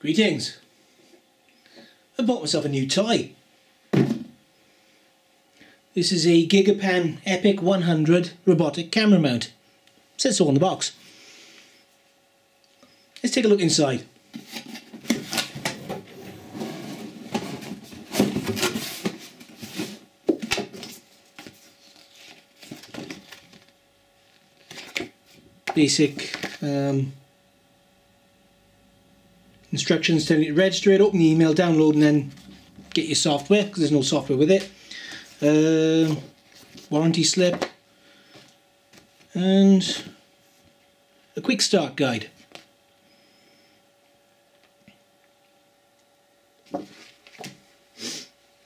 Greetings. I bought myself a new toy. This is a Gigapan Epic 100 robotic camera mount. says so on the box. Let's take a look inside. Basic um, instructions telling you to register it, open the email, download and then get your software because there's no software with it. Uh, warranty slip and a quick start guide.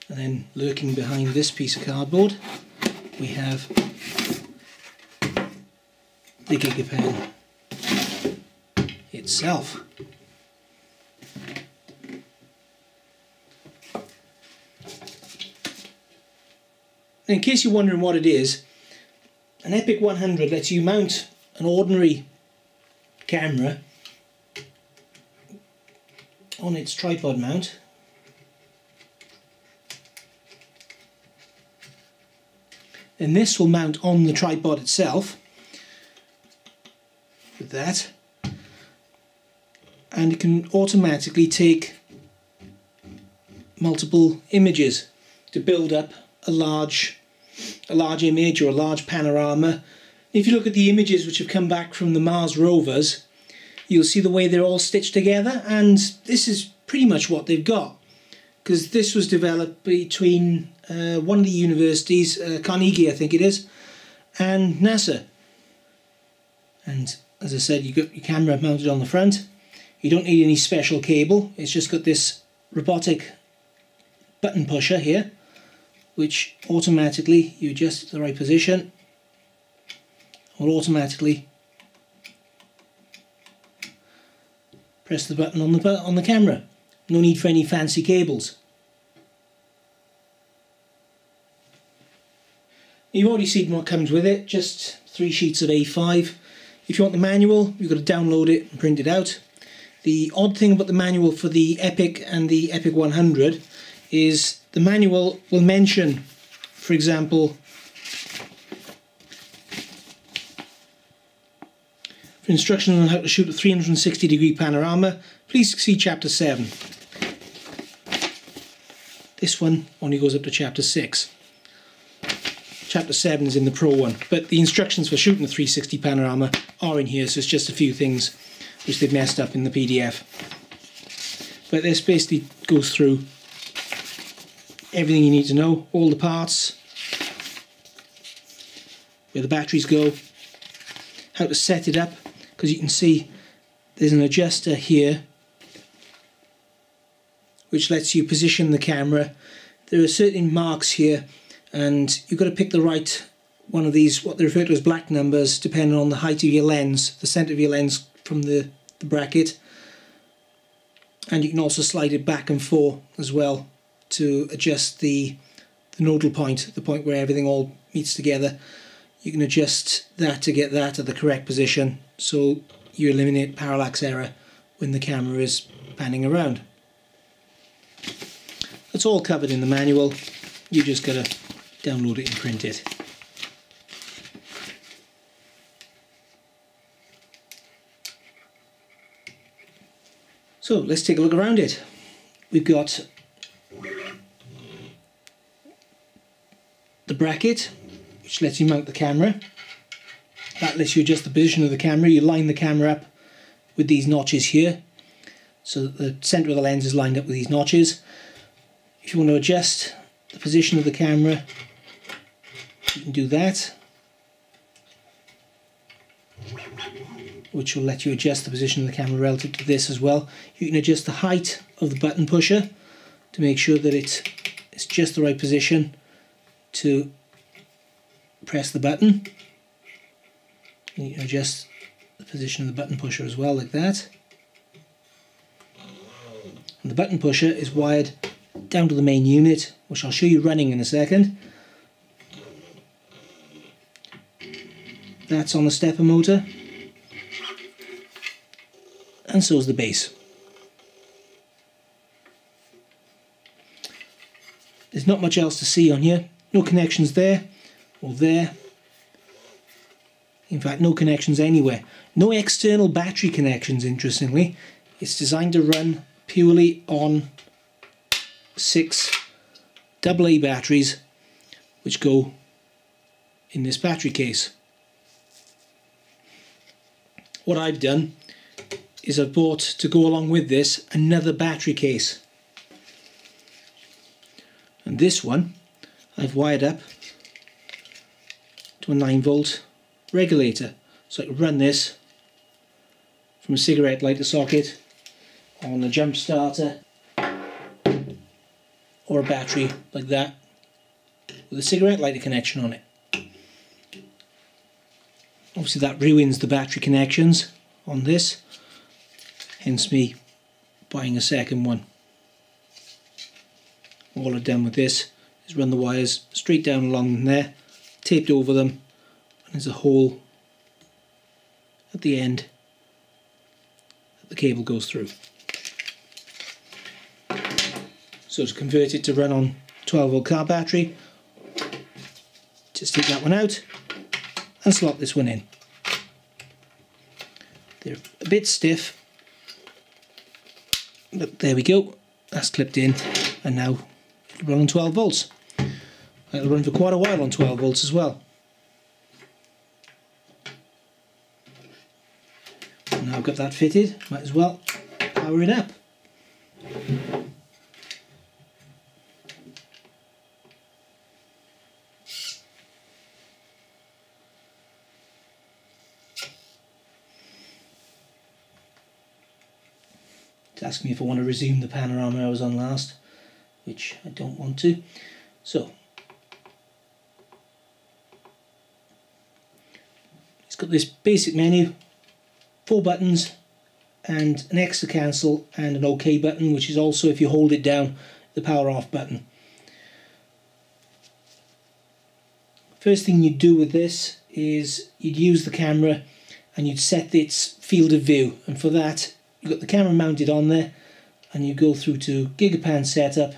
And then lurking behind this piece of cardboard we have the Gigapan itself. In case you're wondering what it is, an Epic 100 lets you mount an ordinary camera on its tripod mount. And this will mount on the tripod itself with that. And it can automatically take multiple images to build up a large a large image or a large panorama. If you look at the images which have come back from the Mars rovers, you'll see the way they're all stitched together and this is pretty much what they've got because this was developed between uh, one of the universities, uh, Carnegie I think it is, and NASA. And as I said, you've got your camera mounted on the front. You don't need any special cable. It's just got this robotic button pusher here which automatically you adjust to the right position will automatically press the button on the on the camera. No need for any fancy cables. You've already seen what comes with it just three sheets of A5 if you want the manual you've got to download it and print it out. The odd thing about the manual for the Epic and the Epic 100 is the manual will mention, for example, for instructions on how to shoot a 360 degree panorama, please see chapter 7. This one only goes up to chapter 6. Chapter 7 is in the Pro one, but the instructions for shooting a 360 panorama are in here, so it's just a few things which they've messed up in the PDF. But this basically goes through everything you need to know, all the parts, where the batteries go, how to set it up, because you can see there's an adjuster here which lets you position the camera. There are certain marks here and you've got to pick the right one of these, what they refer to as black numbers, depending on the height of your lens, the centre of your lens from the, the bracket. And you can also slide it back and forth as well to adjust the, the nodal point, the point where everything all meets together. You can adjust that to get that at the correct position so you eliminate parallax error when the camera is panning around. It's all covered in the manual, you just gotta download it and print it. So let's take a look around it. We've got the bracket, which lets you mount the camera. That lets you adjust the position of the camera. You line the camera up with these notches here, so that the centre of the lens is lined up with these notches. If you want to adjust the position of the camera, you can do that. which will let you adjust the position of the camera relative to this as well. You can adjust the height of the button pusher to make sure that it's, it's just the right position to press the button. You adjust the position of the button pusher as well, like that. And the button pusher is wired down to the main unit, which I'll show you running in a second. That's on the stepper motor. And so is the base. There's not much else to see on here no connections there or there. In fact no connections anywhere. No external battery connections interestingly. It's designed to run purely on six AA batteries which go in this battery case. What I've done is I've bought to go along with this another battery case. And this one I've wired up to a 9 volt regulator. So I can run this from a cigarette lighter socket on a jump starter or a battery like that with a cigarette lighter connection on it. Obviously that ruins the battery connections on this hence me buying a second one. All I've done with this is run the wires straight down along there taped over them and there's a hole at the end that the cable goes through so to convert it to run on 12 volt car battery just take that one out and slot this one in. They're a bit stiff, but there we go. That's clipped in, and now run on 12 volts. It'll run for quite a while on 12 volts as well. Now I've got that fitted, might as well power it up. ask me if I want to resume the panorama I was on last, which I don't want to. So, it's got this basic menu, four buttons, and an extra cancel and an OK button, which is also, if you hold it down, the power off button. First thing you'd do with this is you'd use the camera and you'd set its field of view and for that you've got the camera mounted on there and you go through to Gigapan setup,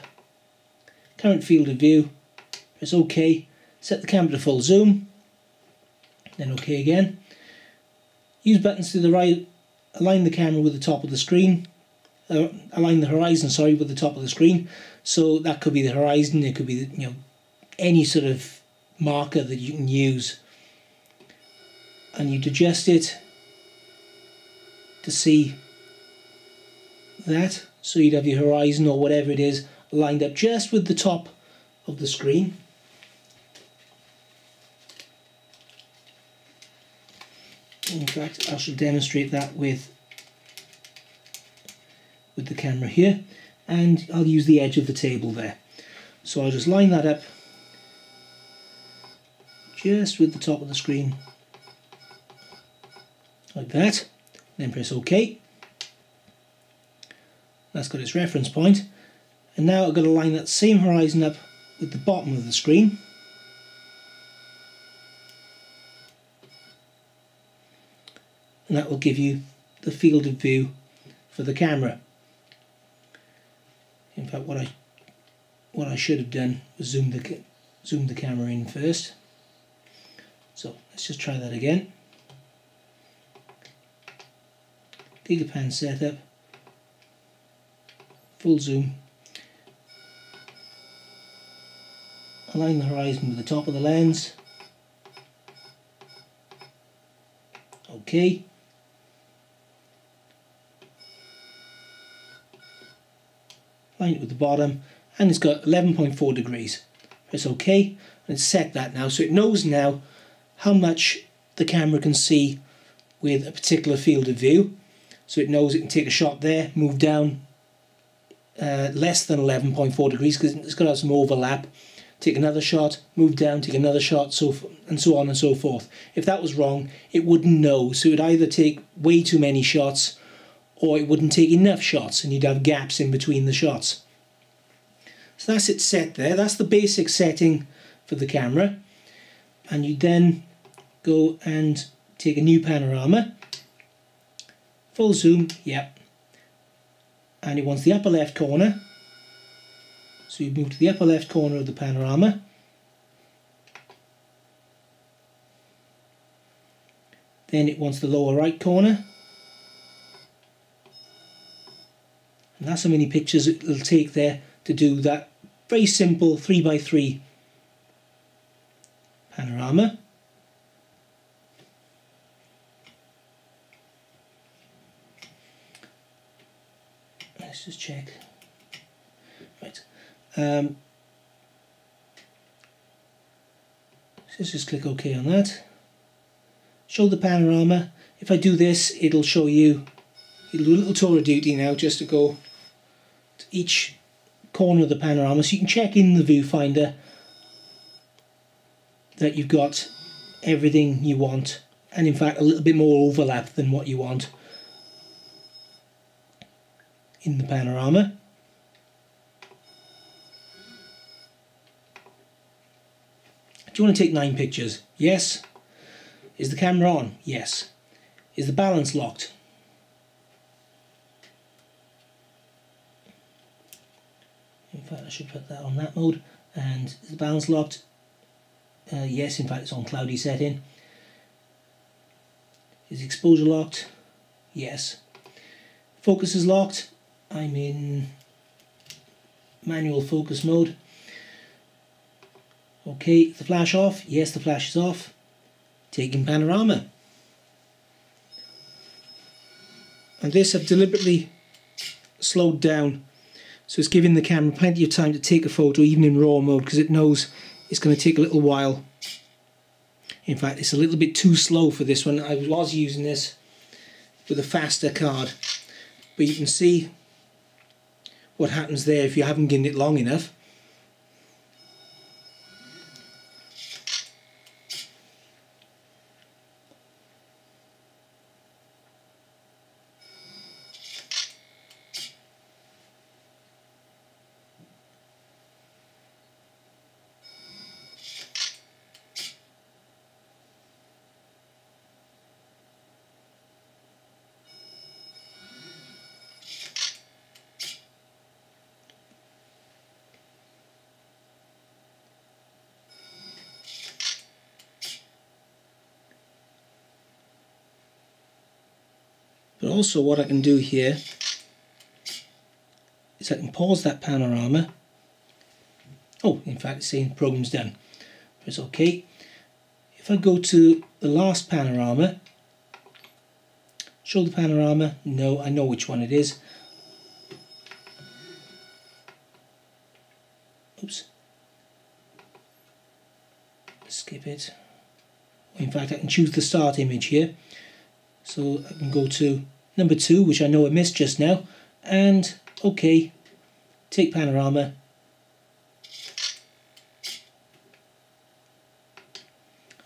current field of view, press OK, set the camera to full zoom, then OK again. Use buttons to the right, align the camera with the top of the screen, uh, align the horizon, sorry, with the top of the screen. So that could be the horizon, it could be, you know, any sort of marker that you can use. And you'd adjust it to see that so you'd have your horizon or whatever it is lined up just with the top of the screen in fact I shall demonstrate that with with the camera here and I'll use the edge of the table there so I'll just line that up just with the top of the screen like that then press OK that's got its reference point. And now I've got to line that same horizon up with the bottom of the screen. And that will give you the field of view for the camera. In fact, what I what I should have done was zoom the zoom the camera in first. So let's just try that again. Gigapan setup full zoom align the horizon with the top of the lens okay line it with the bottom and it's got 11.4 degrees press OK and set that now so it knows now how much the camera can see with a particular field of view so it knows it can take a shot there move down uh, less than 11.4 degrees because it's got to have some overlap. Take another shot, move down, take another shot, so and so on and so forth. If that was wrong, it wouldn't know. So it would either take way too many shots or it wouldn't take enough shots and you'd have gaps in between the shots. So that's it set there. That's the basic setting for the camera. And you then go and take a new panorama. Full zoom, yep and it wants the upper left corner So you move to the upper left corner of the panorama. Then it wants the lower right corner. And that's how many pictures it'll take there to do that very simple 3x3 panorama. Let's just check. Right. Um, let's just click OK on that. Show the panorama. If I do this, it'll show you, it'll do a little tour of duty now just to go each corner of the panorama so you can check in the viewfinder that you've got everything you want and in fact a little bit more overlap than what you want in the panorama. Do you want to take nine pictures? Yes. Is the camera on? Yes. Is the balance locked? Fact, I should put that on that mode. And the balance locked? Uh, yes, in fact, it's on cloudy setting. Is exposure locked? Yes. Focus is locked. I'm in manual focus mode. Okay, the flash off? Yes, the flash is off. Taking panorama. And this I've deliberately slowed down so it's giving the camera plenty of time to take a photo even in raw mode because it knows it's going to take a little while. In fact, it's a little bit too slow for this one. I was using this with a faster card. But you can see what happens there if you haven't given it long enough. Also what I can do here is I can pause that panorama. Oh, in fact it's saying program's done. Press OK. If I go to the last panorama, show the panorama, no, I know which one it is. Oops. Skip it. In fact, I can choose the start image here. So I can go to number two, which I know I missed just now, and okay, take panorama.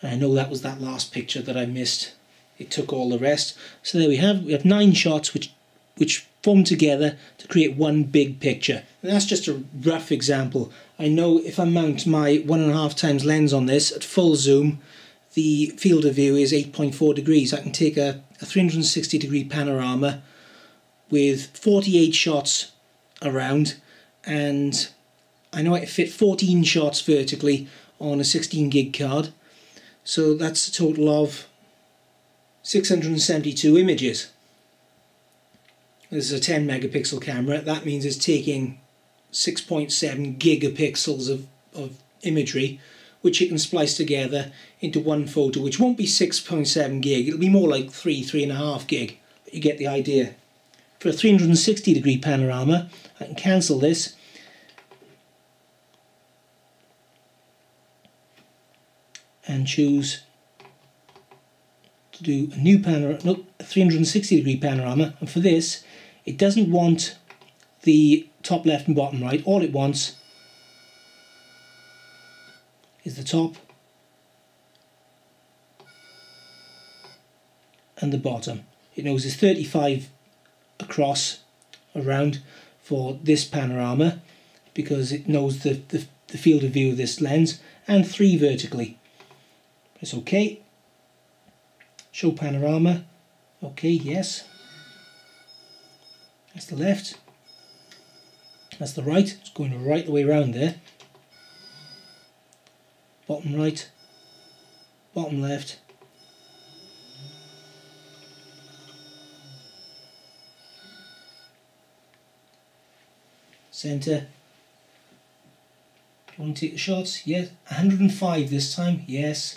I know that was that last picture that I missed. It took all the rest. So there we have we have nine shots which which form together to create one big picture. And that's just a rough example. I know if I mount my one and a half times lens on this at full zoom, the field of view is 8.4 degrees. I can take a, a 360 degree panorama with 48 shots around and I know I can fit 14 shots vertically on a 16 gig card so that's a total of 672 images. This is a 10 megapixel camera that means it's taking 6.7 gigapixels of, of imagery which you can splice together into one photo, which won't be 6.7 gig, it'll be more like 3, 3.5 gig, but you get the idea. For a 360 degree panorama, I can cancel this. And choose to do a new panorama, no, 360 degree panorama, and for this, it doesn't want the top left and bottom right, all it wants is the top and the bottom. It knows it's 35 across around for this panorama because it knows the, the, the field of view of this lens and 3 vertically. Press OK. Show panorama. OK, yes. That's the left. That's the right. It's going right the way around there. Bottom right. Bottom left. Centre. Do you want to take the shots? Yes. 105 this time. Yes.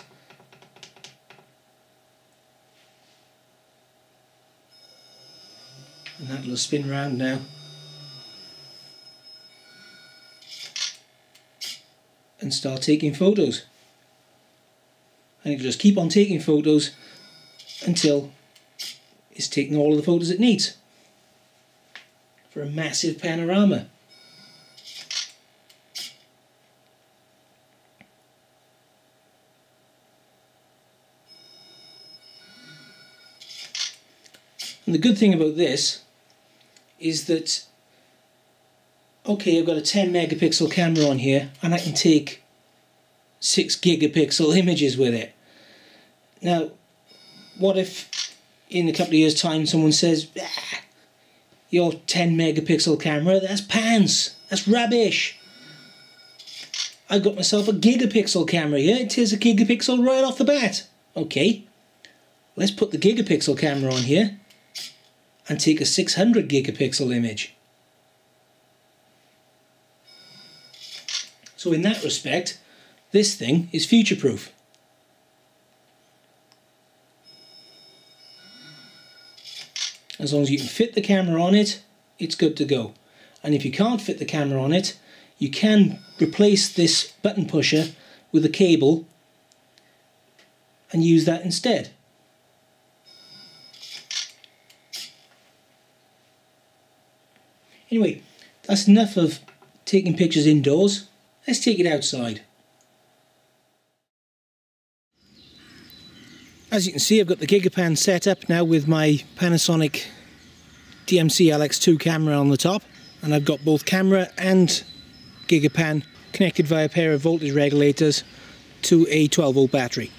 And that'll spin round now. And start taking photos. And it'll just keep on taking photos until it's taking all of the photos it needs for a massive panorama. And the good thing about this is that, okay, I've got a 10 megapixel camera on here and I can take 6 gigapixel images with it. Now, what if in a couple of years' time someone says, ah, your 10 megapixel camera, that's pants, that's rubbish. I got myself a gigapixel camera here, it is a gigapixel right off the bat. Okay, let's put the gigapixel camera on here and take a 600 gigapixel image. So in that respect, this thing is future-proof. As long as you can fit the camera on it, it's good to go. And if you can't fit the camera on it, you can replace this button pusher with a cable and use that instead. Anyway, that's enough of taking pictures indoors. Let's take it outside. As you can see, I've got the Gigapan set up now with my Panasonic DMC LX2 camera on the top. And I've got both camera and Gigapan connected via a pair of voltage regulators to a 12 volt battery.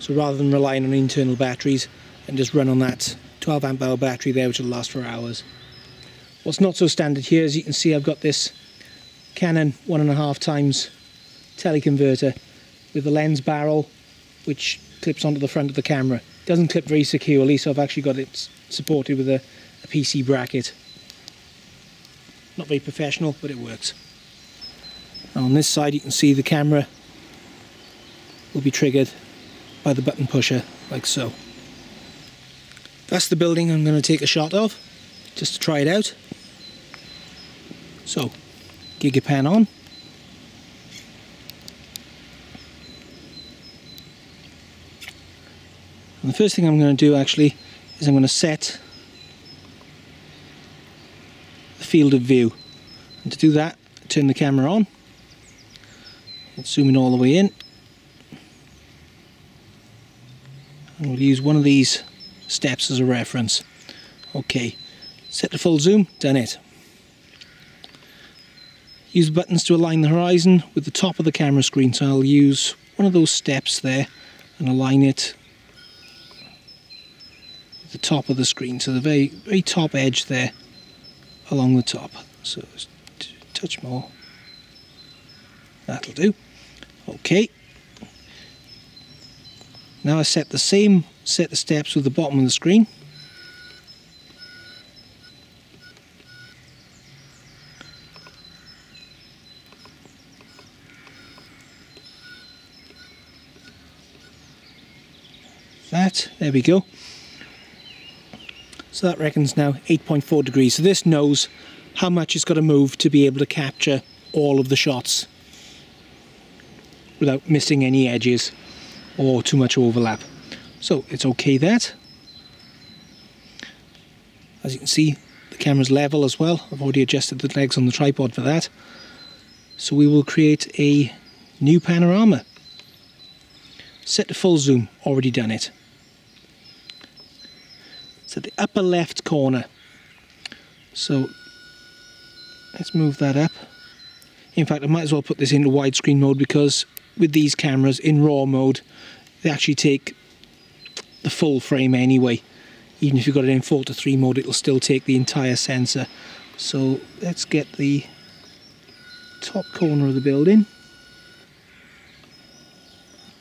So rather than relying on internal batteries and just run on that 12 amp hour battery there which will last for hours. What's not so standard here, as you can see, I've got this Canon one and a half times teleconverter with the lens barrel, which clips onto the front of the camera. It doesn't clip very securely, so I've actually got it supported with a, a PC bracket. Not very professional, but it works. And on this side, you can see the camera will be triggered by the button pusher, like so. That's the building I'm going to take a shot of, just to try it out. So, Gigapan on. And the first thing I'm going to do actually is I'm going to set the field of view. And to do that, turn the camera on. Let's zoom in all the way in. And we'll use one of these steps as a reference. Okay, set the full zoom, done it. Use buttons to align the horizon with the top of the camera screen. So I'll use one of those steps there and align it the top of the screen, so the very very top edge there along the top. So touch more. That'll do. Okay. Now I set the same set of steps with the bottom of the screen. There we go. So that reckons now 8.4 degrees. So this knows how much it's got to move to be able to capture all of the shots without missing any edges or too much overlap. So it's okay that. As you can see, the camera's level as well. I've already adjusted the legs on the tripod for that. So we will create a new panorama. Set to full zoom, already done it. So the upper left corner. So let's move that up. In fact, I might as well put this into widescreen mode because with these cameras in RAW mode, they actually take the full frame anyway. Even if you've got it in 4 to 3 mode, it'll still take the entire sensor. So let's get the top corner of the building.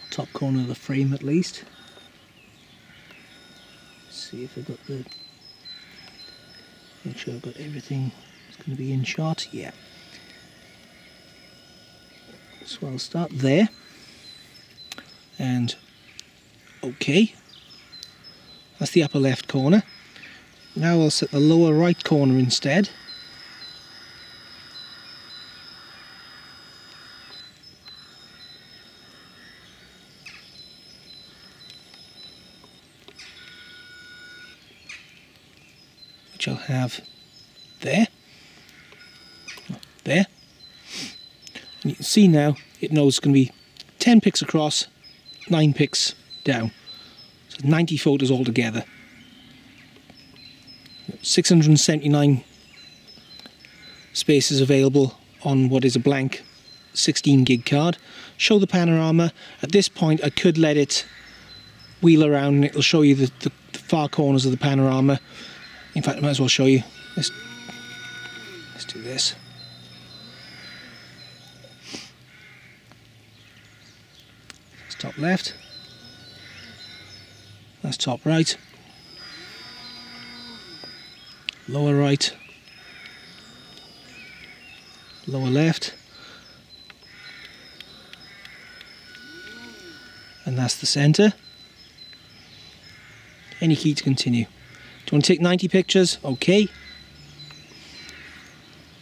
Top corner of the frame at least. See if I've got the make sure I've got everything that's going to be in shot. Yeah. So I'll start there. And okay. That's the upper left corner. Now I'll set the lower right corner instead. Which I'll have there, there. And you can see now it knows it's going to be 10 picks across, 9 picks down. So 90 photos altogether. 679 spaces available on what is a blank 16 gig card. Show the panorama. At this point I could let it wheel around and it'll show you the, the, the far corners of the panorama. In fact I might as well show you. Let's, let's do this. That's top left. That's top right lower right, lower left, and that's the center. Any key to continue. You want to take 90 pictures? Okay.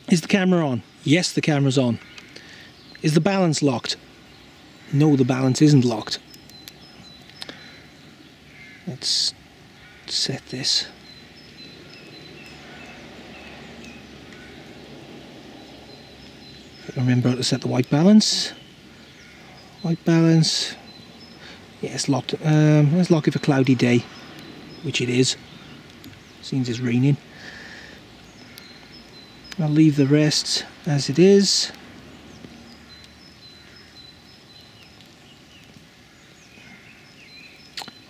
Is the camera on? Yes, the camera's on. Is the balance locked? No, the balance isn't locked. Let's set this. remember how to set the white balance. White balance. Yeah, it's locked. Um, let's lock it for cloudy day, which it is. Seems it's raining. I'll leave the rest as it is.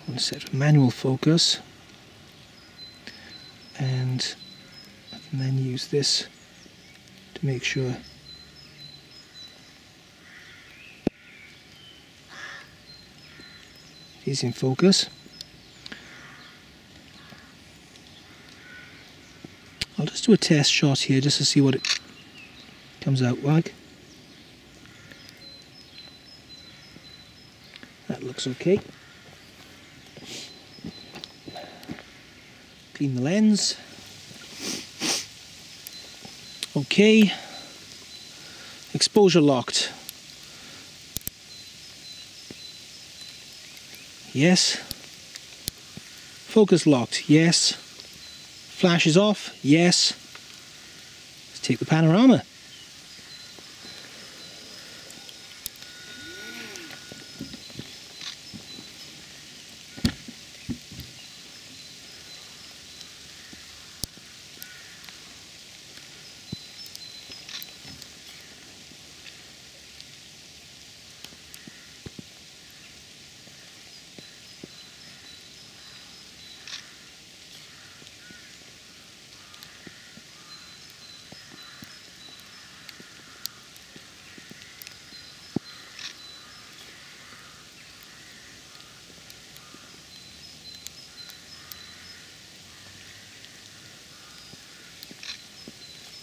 To set manual focus and I can then use this to make sure it is in focus. I'll just do a test shot here just to see what it comes out like. That looks okay. Clean the lens. Okay. Exposure locked. Yes. Focus locked. Yes. Flash is off. Yes. Let's take the panorama.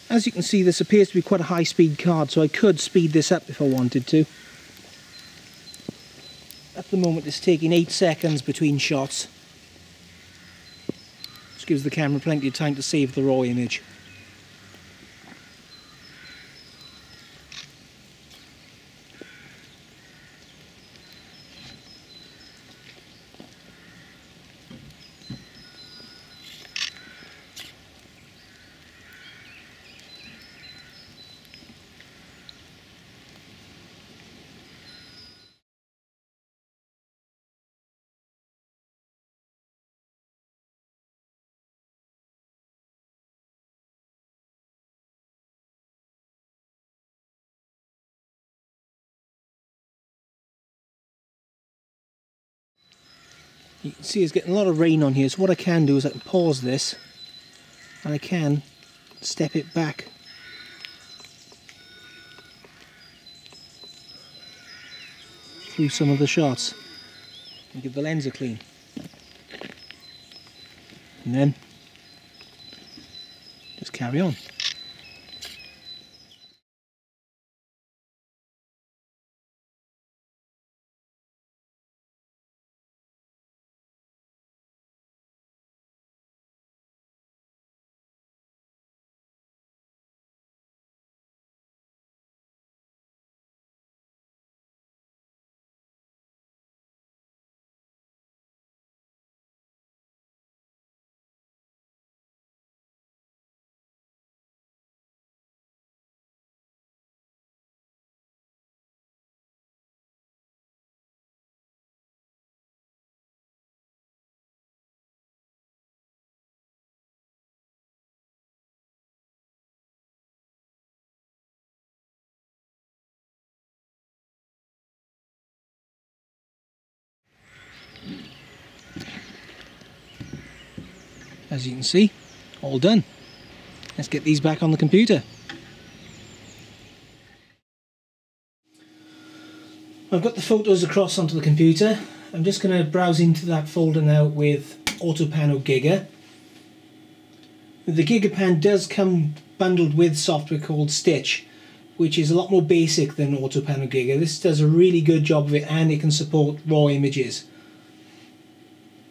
As you can see this appears to be quite a high speed card so I could speed this up if I wanted to. At the moment it's taking 8 seconds between shots. Which gives the camera plenty of time to save the raw image. You can see it's getting a lot of rain on here, so what I can do is I can pause this and I can step it back. through some of the shots and give the lens a clean. And then just carry on. As you can see all done. Let's get these back on the computer. I've got the photos across onto the computer. I'm just going to browse into that folder now with Autopano Giga. The GigaPan does come bundled with software called Stitch which is a lot more basic than Autopano Giga. This does a really good job of it and it can support raw images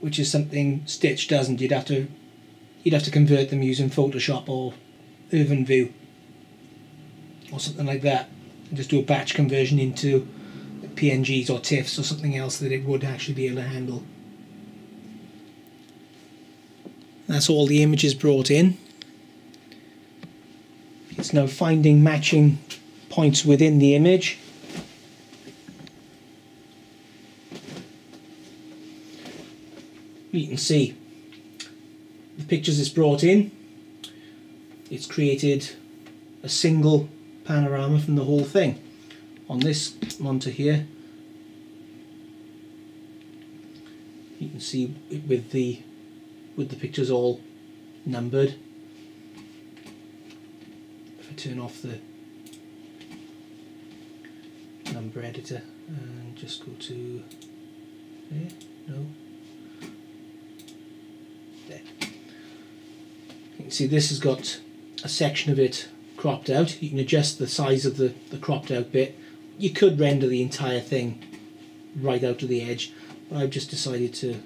which is something Stitch doesn't. You'd have to you'd have to convert them using Photoshop or OpenView or something like that and just do a batch conversion into PNGs or TIFFs or something else that it would actually be able to handle. That's all the images brought in. It's now finding matching points within the image. You can see pictures it's brought in. It's created a single panorama from the whole thing. On this monitor here, you can see with the with the pictures all numbered. If I turn off the number editor and just go to there, no, You can see this has got a section of it cropped out. You can adjust the size of the, the cropped out bit. You could render the entire thing right out to the edge, but I've just decided to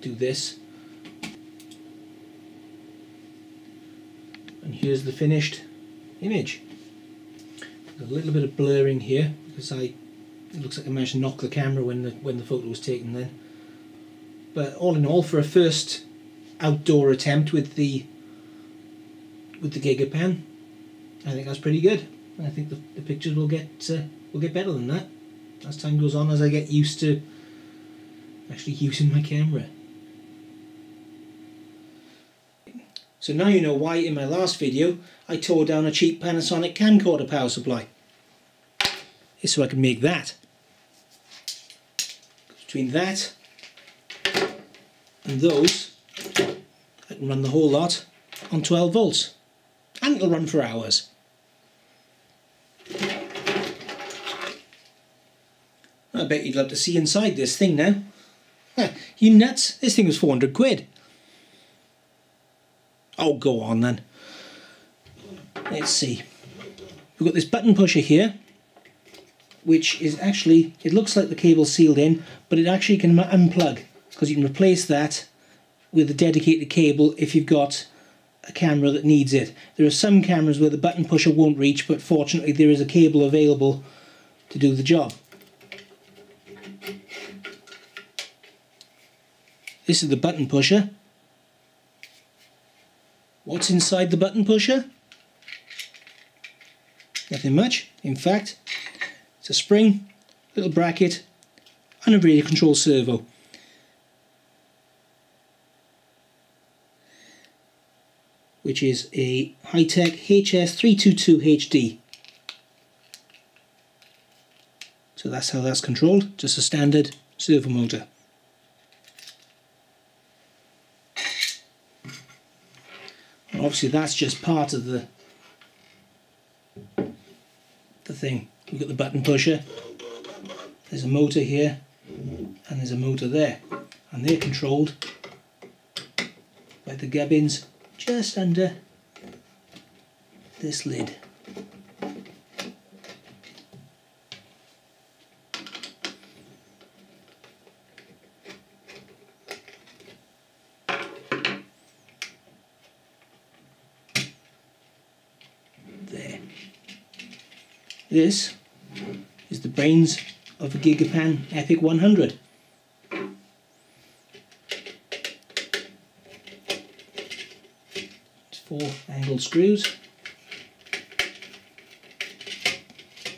do this. And here's the finished image. There's a little bit of blurring here because I it looks like I managed to knock the camera when the when the photo was taken then. But all in all, for a first outdoor attempt with the with the GigaPan. I think that's pretty good. I think the, the pictures will get uh, will get better than that as time goes on as I get used to actually using my camera. So now you know why in my last video I tore down a cheap Panasonic camcorder power supply. It's so I can make that. Between that and those I can run the whole lot on 12 volts and it'll run for hours. I bet you'd love to see inside this thing now. you nuts? This thing was 400 quid. Oh, go on then. Let's see. We've got this button pusher here, which is actually, it looks like the cable's sealed in, but it actually can unplug, because you can replace that with a dedicated cable if you've got a camera that needs it. There are some cameras where the button pusher won't reach, but fortunately there is a cable available to do the job. This is the button pusher. What's inside the button pusher? Nothing much. In fact, it's a spring, little bracket, and a radio control servo. Which is a Hitec HS322HD. So that's how that's controlled, just a standard servo motor. And obviously that's just part of the the thing. You've got the button pusher, there's a motor here and there's a motor there and they're controlled by the gubbins just under this lid. There. This is the brains of a Gigapan Epic 100. It's angled screws.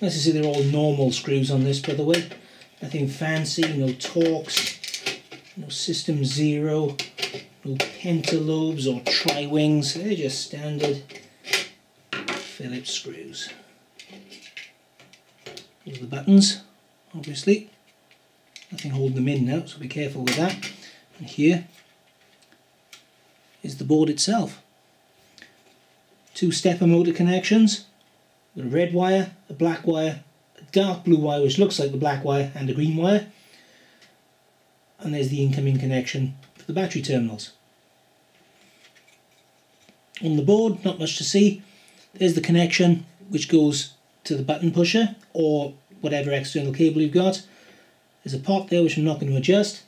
As I say, they're all normal screws on this, by the way. Nothing fancy, no Torx, no System Zero, no pentalobes or tri-wings. They're just standard Phillips screws. Those are the buttons, obviously. Nothing holding them in now, so be careful with that. And here is the board itself. Two stepper motor connections, a red wire, a black wire, a dark blue wire which looks like the black wire and a green wire. And there's the incoming connection for the battery terminals. On the board, not much to see. There's the connection which goes to the button pusher or whatever external cable you've got. There's a pot there which I'm not going to adjust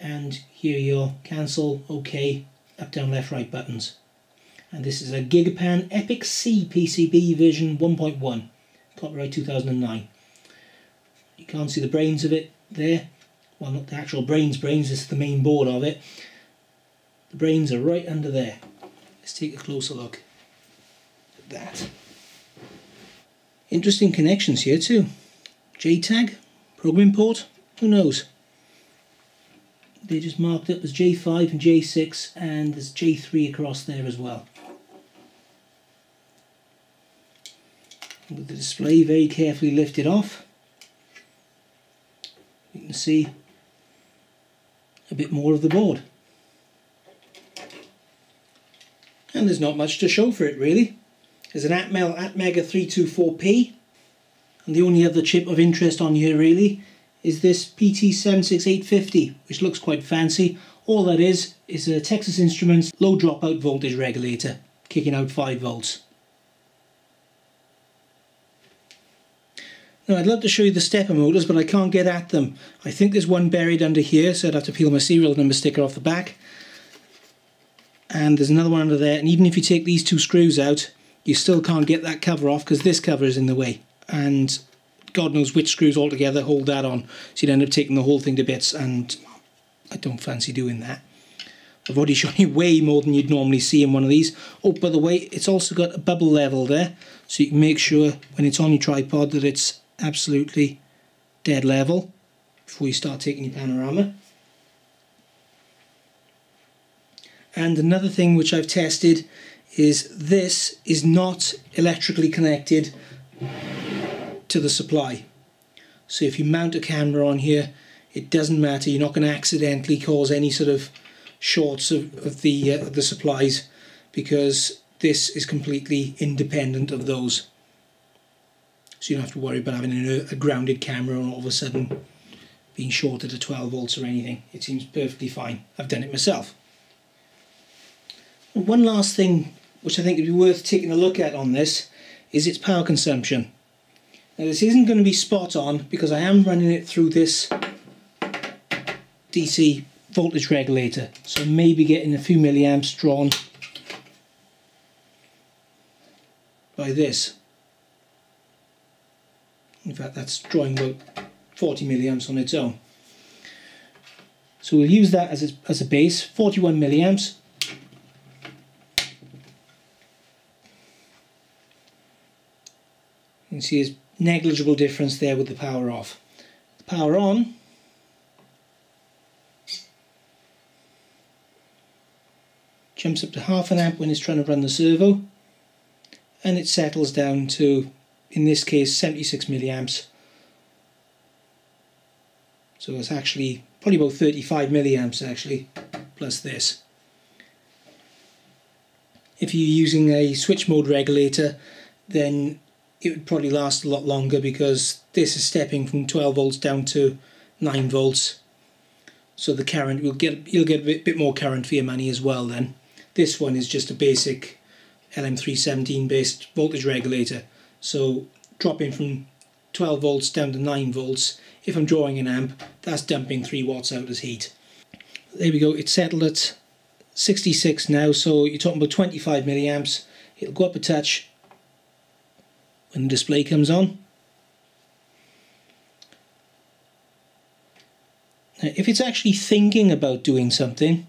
and here your cancel, OK, up, down, left, right buttons. And this is a Gigapan Epic C PCB version 1.1, copyright 2009. You can't see the brains of it there. Well, not the actual brains brains, is the main board of it. The brains are right under there. Let's take a closer look at that. Interesting connections here too. JTAG, programming port, who knows? They just marked up as J5 and J6 and there's J3 across there as well. With the display very carefully lifted off, you can see a bit more of the board. And there's not much to show for it really. There's an Atmel Atmega 324P and the only other chip of interest on here really is this PT76850 which looks quite fancy. All that is is a Texas Instruments low dropout voltage regulator kicking out 5 volts. Now I'd love to show you the stepper motors but I can't get at them. I think there's one buried under here so I'd have to peel my serial number sticker off the back. And there's another one under there and even if you take these two screws out you still can't get that cover off because this cover is in the way and God knows which screws altogether hold that on so you'd end up taking the whole thing to bits and I don't fancy doing that. I've already shown you way more than you'd normally see in one of these. Oh, by the way, it's also got a bubble level there, so you can make sure when it's on your tripod that it's absolutely dead level before you start taking your panorama. And another thing which I've tested is this is not electrically connected to the supply. So if you mount a camera on here, it doesn't matter. You're not going to accidentally cause any sort of shorts of, of the uh, the supplies because this is completely independent of those. So you don't have to worry about having a, a grounded camera and all of a sudden being shorted to 12 volts or anything. It seems perfectly fine. I've done it myself. And one last thing which I think would be worth taking a look at on this is its power consumption. Now this isn't going to be spot on because I am running it through this DC voltage regulator so maybe getting a few milliamps drawn by this. In fact that's drawing about 40 milliamps on its own. So we'll use that as a, as a base, 41 milliamps. You can see a negligible difference there with the power off. The power on jumps up to half an amp when it's trying to run the servo and it settles down to in this case 76 milliamps. So it's actually probably about 35 milliamps actually plus this. If you're using a switch mode regulator then it would probably last a lot longer because this is stepping from 12 volts down to 9 volts. So the current will get you'll get a bit, bit more current for your money as well then. This one is just a basic LM317 based voltage regulator so dropping from 12 volts down to 9 volts if I'm drawing an amp that's dumping 3 watts out as heat. There we go it's settled at 66 now so you're talking about 25 milliamps. It'll go up a touch when the display comes on. Now, if it's actually thinking about doing something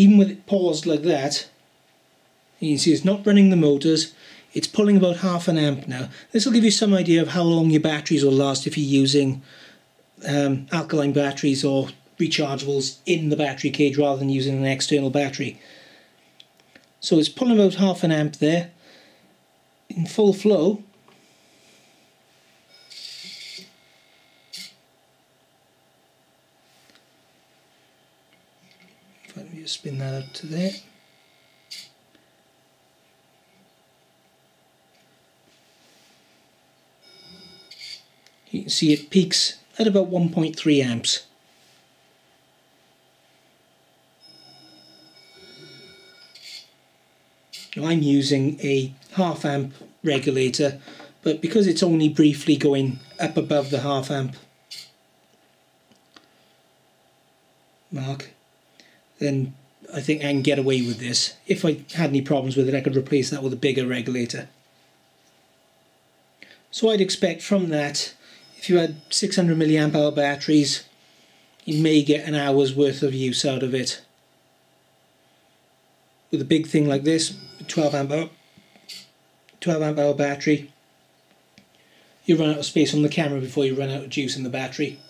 even with it paused like that you can see it's not running the motors. It's pulling about half an amp now. This will give you some idea of how long your batteries will last if you're using um, alkaline batteries or rechargeables in the battery cage rather than using an external battery. So it's pulling about half an amp there in full flow Let me just spin that up to there. You can see it peaks at about 1.3 amps. Now I'm using a half amp regulator but because it's only briefly going up above the half amp mark then I think I can get away with this. If I had any problems with it, I could replace that with a bigger regulator. So I'd expect from that, if you had 600 milliamp hour batteries, you may get an hour's worth of use out of it. With a big thing like this, 12 amp hour, 12 amp hour battery, you run out of space on the camera before you run out of juice in the battery.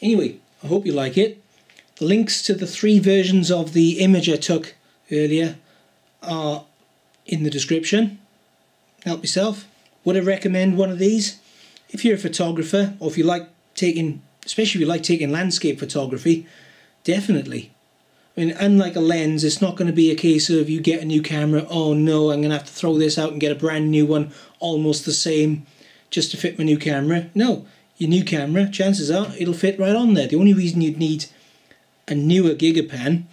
Anyway, I hope you like it. The links to the three versions of the image I took earlier are in the description. Help yourself. Would I recommend one of these? If you're a photographer or if you like taking, especially if you like taking landscape photography, definitely. I mean, unlike a lens, it's not going to be a case of you get a new camera, oh no, I'm going to have to throw this out and get a brand new one, almost the same, just to fit my new camera. No, your new camera, chances are it'll fit right on there. The only reason you'd need a newer Gigapan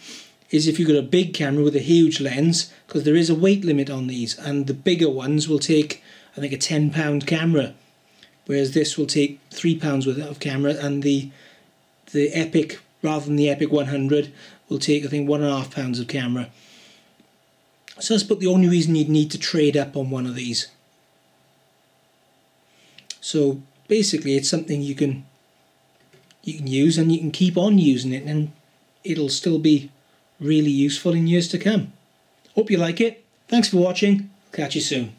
is if you've got a big camera with a huge lens because there is a weight limit on these and the bigger ones will take I think a 10 pound camera whereas this will take 3 pounds worth of camera and the the Epic rather than the Epic 100 will take I think one and a half pounds of camera. So that's but the only reason you'd need to trade up on one of these. So basically it's something you can you can use and you can keep on using it and it'll still be really useful in years to come. Hope you like it. Thanks for watching. Catch you soon.